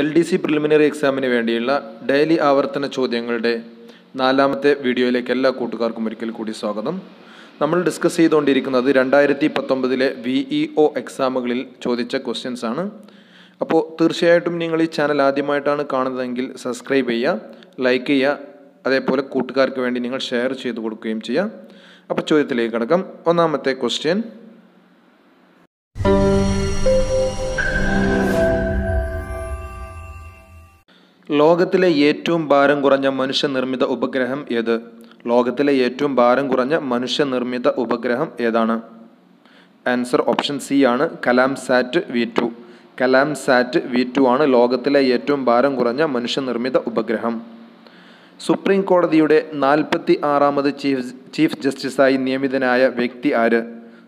L D C preliminary എക്സാമിന് വേണ്ടിയുള്ള daily ആവർത്തന ചോദ്യങ്ങളുടെ നാലാമത്തെ വീഡിയോയിലേക്ക് എല്ലാ കൂട്ടുകാർക്കും ഒരിക്കൽ കൂടി സ്വാഗതം. നമ്മൾ ഡിസ്കസ് ചെയ്തുകൊണ്ടിരിക്കുന്നത് രണ്ടായിരത്തി പത്തൊമ്പതിലെ വി ഇ ഒ എക്സാമുകളിൽ ചോദിച്ച ക്വസ്റ്റ്യൻസ് ആണ്. അപ്പോൾ തീർച്ചയായിട്ടും നിങ്ങൾ ഈ ചാനൽ ആദ്യമായിട്ടാണ് കാണുന്നതെങ്കിൽ സബ്സ്ക്രൈബ് ചെയ്യുക ലൈക്ക് ചെയ്യുക അതേപോലെ കൂട്ടുകാർക്ക് വേണ്ടി നിങ്ങൾ ഷെയർ ചെയ്ത് കൊടുക്കുകയും ചെയ്യുക. അപ്പോൾ ചോദ്യത്തിലേക്ക് കിടക്കാം. ഒന്നാമത്തെ ക്വസ്റ്റ്യൻ ലോകത്തിലെ ഏറ്റവും ഭാരം കുറഞ്ഞ മനുഷ്യനിർമ്മിത ഉപഗ്രഹം ഏത്? ലോകത്തിലെ ഏറ്റവും ഭാരം കുറഞ്ഞ മനുഷ്യനിർമ്മിത ഉപഗ്രഹം ഏതാണ്? ആൻസർ ഓപ്ഷൻ സി ആണ് Kalam sat V two. Kalam sat V two ആണ് ലോകത്തിലെ ഏറ്റവും ഭാരം കുറഞ്ഞ മനുഷ്യനിർമ്മിത ഉപഗ്രഹം. സുപ്രീം കോടതിയുടെ നാൽപ്പത്തി ആറാമത് ചീഫ് ചീഫ് ജസ്റ്റിസായി നിയമിതനായ വ്യക്തി ആര്?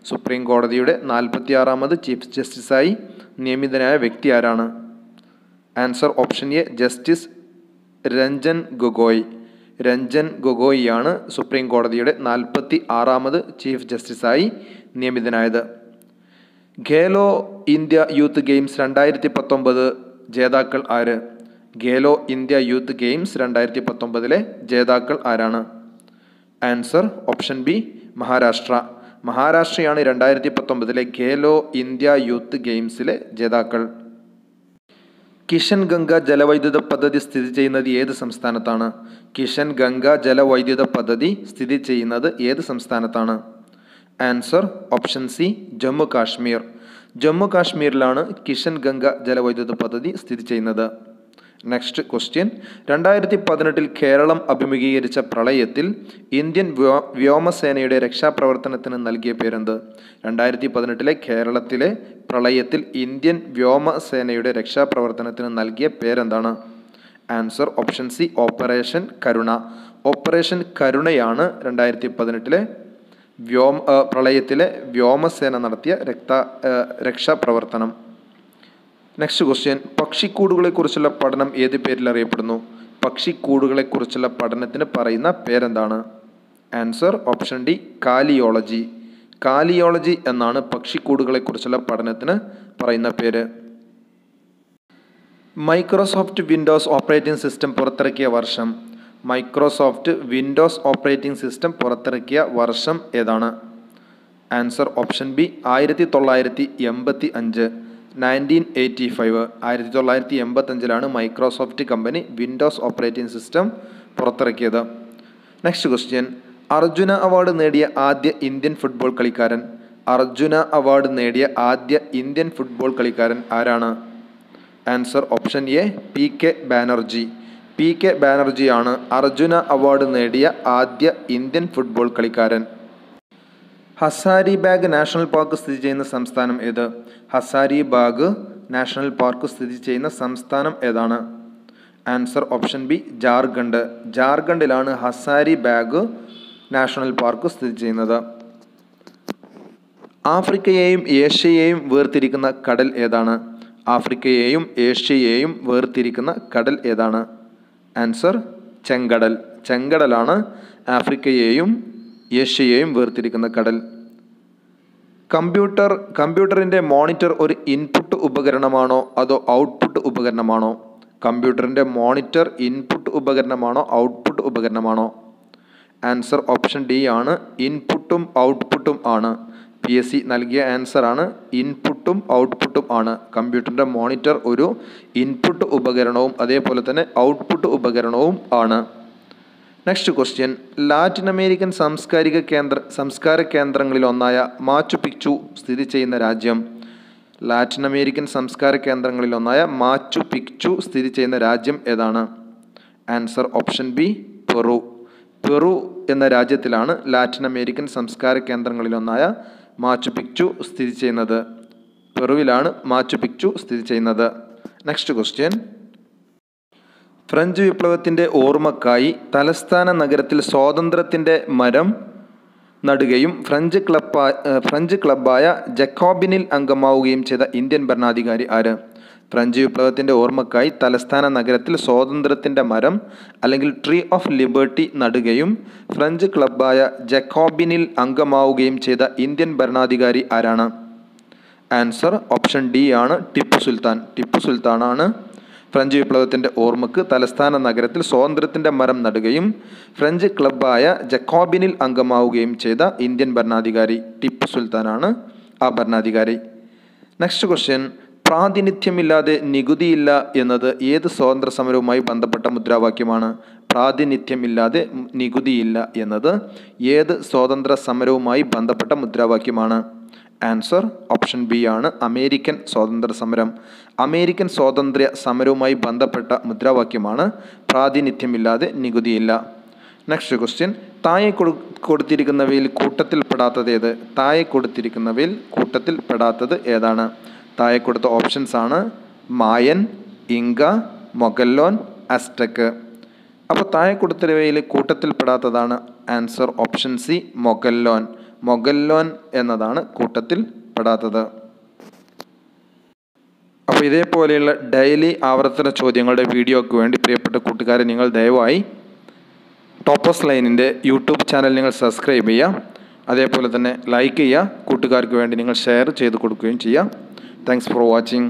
സുപ്രീം കോടതിയുടെ നാൽപ്പത്തി ആറാമത് ചീഫ് ജസ്റ്റിസായി നിയമിതനായ വ്യക്തി ആരാണ്? Answer option A justice Ranjan Gogoi. Ranjan ഗൊഗോയിയാണ് supreme കോടതിയുടെ നാൽപ്പത്തി ആറാമത് ചീഫ് ജസ്റ്റിസായി നിയമിതനായത്. ഖേലോ ഇന്ത്യ യൂത്ത് ഗെയിംസ് രണ്ടായിരത്തി പത്തൊമ്പത് ജേതാക്കൾ ആര്? ഖേലോ ഇന്ത്യ യൂത്ത് ഗെയിംസ് രണ്ടായിരത്തി പത്തൊമ്പതിലെ ജേതാക്കൾ ആരാണ്? Answer option B Maharashtra. മഹാരാഷ്ട്രയാണ് രണ്ടായിരത്തി പത്തൊമ്പതിലെ ഖേലോ ഇന്ത്യ യൂത്ത് ഗെയിംസിലെ ജേതാക്കൾ. കിഷൻ ഗംഗ ജലവൈദ്യുത പദ്ധതി സ്ഥിതി ചെയ്യുന്നത് ഏത് സംസ്ഥാനത്താണ്? കിഷൻ ഗംഗ ജലവൈദ്യുത പദ്ധതി സ്ഥിതി ചെയ്യുന്നത് ഏത് സംസ്ഥാനത്താണ്? Answer option C Jammu Kashmir. Jammu കാശ്മീരിലാണ് Kishan Ganga ജലവൈദ്യുത പദ്ധതി സ്ഥിതി ചെയ്യുന്നത്. നെക്സ്റ്റ് ക്വസ്റ്റ്യൻ രണ്ടായിരത്തി പതിനെട്ടിൽ കേരളം അഭിമുഖീകരിച്ച പ്രളയത്തിൽ ഇന്ത്യൻ വ്യോ വ്യോമസേനയുടെ രക്ഷാപ്രവർത്തനത്തിന് നൽകിയ പേരെന്ത്? രണ്ടായിരത്തി പതിനെട്ടിലെ കേരളത്തിലെ പ്രളയത്തിൽ ഇന്ത്യൻ വ്യോമസേനയുടെ രക്ഷാപ്രവർത്തനത്തിന് നൽകിയ പേരെന്താണ്? Answer option C operation Karuna operation കരുണയാണ് രണ്ടായിരത്തി പതിനെട്ടിലെ വ്യോമ പ്രളയത്തിലെ വ്യോമസേന നടത്തിയ രക്ത രക്ഷാപ്രവർത്തനം. നെക്സ്റ്റ് ക്വസ്റ്റ്യൻ പക്ഷിക്കൂടുകളെക്കുറിച്ചുള്ള പഠനം ഏത് പേരിൽ അറിയപ്പെടുന്നു? പക്ഷിക്കൂടുകളെക്കുറിച്ചുള്ള പഠനത്തിന് പറയുന്ന പേരെന്താണ്? Answer option D caliology. Caliology എന്നാണ് പക്ഷിക്കൂടുകളെക്കുറിച്ചുള്ള പഠനത്തിന് പറയുന്ന പേര്. മൈക്രോസോഫ്റ്റ് വിൻഡോസ് ഓപ്പറേറ്റിംഗ് സിസ്റ്റം പുറത്തിറക്കിയ വർഷം. മൈക്രോസോഫ്റ്റ് വിൻഡോസ് ഓപ്പറേറ്റിംഗ് സിസ്റ്റം പുറത്തിറക്കിയ വർഷം ഏതാണ്? ആൻസർ ഓപ്ഷൻ ബി ആയിരത്തി തൊള്ളായിരത്തി എൺപത്തി അഞ്ച് നയന്റീൻ എയ്റ്റി ഫൈവ് ആയിരത്തി തൊള്ളായിരത്തി എൺപത്തഞ്ചിലാണ് Microsoft company Windows operating system പുറത്തിറക്കിയത്. നെക്സ്റ്റ് ക്വസ്റ്റ്യൻ അർജുന അവാർഡ് നേടിയ ആദ്യ ഇന്ത്യൻ ഫുട്ബോൾ കളിക്കാരൻ. അർജുന അവാർഡ് നേടിയ ആദ്യ ഇന്ത്യൻ ഫുട്ബോൾ കളിക്കാരൻ ആരാണ്? Answer option A P K Banerjee P K ബാനർജിയാണ് Arjuna award നേടിയ ആദ്യ ഇന്ത്യൻ ഫുട്ബോൾ കളിക്കാരൻ. ഹസാരിബാഗ് നാഷണൽ പാർക്ക് സ്ഥിതി ചെയ്യുന്ന സംസ്ഥാനം ഏത്? ഹസാരിബാഗ് നാഷണൽ പാർക്ക് സ്ഥിതി ചെയ്യുന്ന സംസ്ഥാനം ഏതാണ്? Answer option B Jharkhand. ജാർഖണ്ഡിലാണ് Hazari bag national park സ്ഥിതി ചെയ്യുന്നത്. ആഫ്രിക്കയെയും ഏഷ്യയെയും വേർതിരിക്കുന്ന കടൽ ഏതാണ്? ആഫ്രിക്കയെയും ഏഷ്യയെയും വേർതിരിക്കുന്ന കടൽ ഏതാണ്? ആൻസർ ചെങ്കടൽ. ചെങ്കടലാണ് ആഫ്രിക്കയെയും ഏഷ്യയെയും വേർതിരിക്കുന്ന കടൽ. കമ്പ്യൂട്ടർ കമ്പ്യൂട്ടറിന്റെ മോണിറ്റർ ഒരു ഇൻപുട്ട് ഉപകരണമാണോ അതോ ഔട്ട്പുട്ട് ഉപകരണമാണോ? കമ്പ്യൂട്ടറിന്റെ മോണിറ്റർ ഇൻപുട്ട് ഉപകരണമാണോ ഔട്ട്പുട്ട് ഉപകരണമാണോ? ആൻസർ ഓപ്ഷൻ ഡി ആണ് ഇൻപുട്ടും ഔട്ട്പുട്ടും ആണ്. പി എസ് സി നൽകിയ ആൻസർ ആണ് ഇൻപുട്ടും ഔട്ട്പുട്ടും ആണ്. കമ്പ്യൂട്ടറിന്റെ മോണിറ്റർ ഒരു ഇൻപുട്ട് ഉപകരണവും അതേപോലെ തന്നെ ഔട്ട്പുട്ട് ഉപകരണവും ആണ്. നെക്സ്റ്റ് ക്വസ്റ്റ്യൻ ലാറ്റിൻ അമേരിക്കൻ സാംസ്കാരിക കേന്ദ്ര സംസ്കാര കേന്ദ്രങ്ങളിൽ ഒന്നായ മാച്ചു പിക്ചു സ്ഥിതി ചെയ്യുന്ന രാജ്യം. ലാറ്റിൻ അമേരിക്കൻ സംസ്കാര കേന്ദ്രങ്ങളിൽ ഒന്നായ മാച്ചു പിക്ചു സ്ഥിതി ചെയ്യുന്ന രാജ്യം ഏതാണ്? Answer option B Peru Peru എന്ന രാജ്യത്തിലാണ് ലാറ്റിൻ അമേരിക്കൻ സംസ്കാര കേന്ദ്രങ്ങളിലൊന്നായ മാച്ചു പിക്ചു സ്ഥിതി ചെയ്യുന്നത്. പെറുവിലാണ് മാച്ചു പിക്ചു സ്ഥിതി ചെയ്യുന്നത്. നെക്സ്റ്റ് ക്വസ്റ്റ്യൻ ഫ്രഞ്ച് വിപ്ലവത്തിന്റെ ഓർമ്മക്കായി തലസ്ഥാന നഗരത്തിൽ സ്വാതന്ത്ര്യത്തിന്റെ മരം നടുകയും ഫ്രഞ്ച് ക്ലബ്ബായ ഫ്രഞ്ച് ക്ലബ്ബായ ജക്കോബിനിൽ അംഗമാവുകയും ചെയ്ത ഇന്ത്യൻ ഭരണാധികാരി ആര്? ഫ്രഞ്ച് വിപ്ലവത്തിന്റെ ഓർമ്മക്കായി തലസ്ഥാന നഗരത്തിൽ സ്വാതന്ത്ര്യത്തിന്റെ മരം അല്ലെങ്കിൽ ട്രീ ഓഫ് ലിബർട്ടി നടുകയും ഫ്രഞ്ച് ക്ലബ്ബായ ജക്കോബിനിൽ അംഗമാവുകയും ചെയ്ത ഇന്ത്യൻ ഭരണാധികാരി ആരാണ്? ആൻസർ ഓപ്ഷൻ ഡി ആണ് ടിപ്പു സുൽത്താൻ. ടിപ്പു സുൽത്താനാണ് ഫ്രഞ്ച് വിപ്ലവത്തിന്റെ ഓർമ്മക്ക് തലസ്ഥാന നഗരത്തിൽ സ്വാതന്ത്ര്യത്തിന്റെ മരം നടുകയും ഫ്രഞ്ച് ക്ലബ്ബായ ജക്കോബിനിൽ അംഗമാവുകയും ചെയ്ത ഇന്ത്യൻ ഭരണാധികാരി ടിപ്പു സുൽത്താനാണ് ആ ഭരണാധികാരി. നെക്സ്റ്റ് ക്വസ്റ്റ്യൻ പ്രാതിനിധ്യമില്ലാതെ നികുതിയില്ല എന്നത് ഏത് സ്വാതന്ത്ര്യ സമരവുമായി ബന്ധപ്പെട്ട മുദ്രാവാക്യമാണ്? പ്രാതിനിധ്യമില്ലാതെ നികുതിയില്ല എന്നത് ഏത് സ്വാതന്ത്ര്യ സമരവുമായി ബന്ധപ്പെട്ട മുദ്രാവാക്യമാണ്? ആൻസർ ഓപ്ഷൻ ബി ആണ് അമേരിക്കൻ സ്വാതന്ത്ര്യ സമരം അമേരിക്കൻ സ്വാതന്ത്ര്യ സമരവുമായി ബന്ധപ്പെട്ട മുദ്രാവാക്യമാണ് പ്രാതിനിധ്യമില്ലാതെ നികുതിയില്ല. നെക്സ്റ്റ് ക്വസ്റ്റ്യൻ താഴെ കൊടു കൊടുത്തിരിക്കുന്നവയിൽ കൂട്ടത്തിൽപ്പെടാത്തത് ഏത്? താഴെ കൊടുത്തിരിക്കുന്നവയിൽ കൂട്ടത്തിൽപ്പെടാത്തത് ഏതാണ്? താഴെ കൊടുത്ത ഓപ്ഷൻസ് ആണ് മായൻ ഇങ്ക മൊഗല്ലോൻ അസ്റ്റക്ക്. അപ്പോൾ താഴെ കൊടുത്തവയിൽ കൂട്ടത്തിൽപ്പെടാത്തതാണ് answer option C Mogollon. Mogollon എന്നതാണ് കൂട്ടത്തിൽ പെടാത്തത്. അപ്പോൾ ഇതേപോലെയുള്ള ഡെയിലി ആവർത്തന ചോദ്യങ്ങളുടെ വീഡിയോക്ക് വേണ്ടി പ്രിയപ്പെട്ട കൂട്ടുകാരെ നിങ്ങൾ ദയവായി ടോപ്പസ് ലൈനിന്റെ യൂട്യൂബ് ചാനൽ നിങ്ങൾ സബ്സ്ക്രൈബ് ചെയ്യുക. അതേപോലെ തന്നെ ലൈക്ക് ചെയ്യുക. കൂട്ടുകാർക്ക് വേണ്ടി നിങ്ങൾ ഷെയർ ചെയ്ത് കൊടുക്കുകയും ചെയ്യുക. Thanks for watching